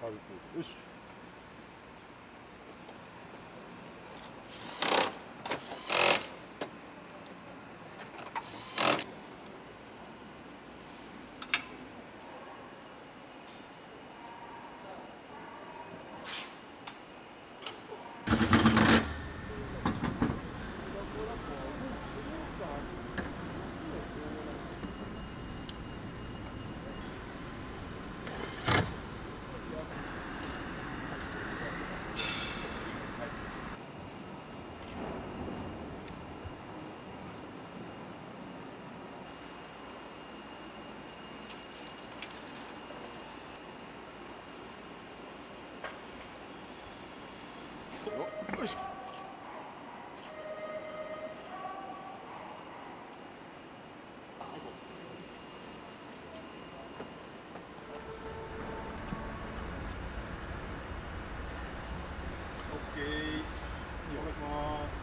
Tabii ki. Üst お願いします。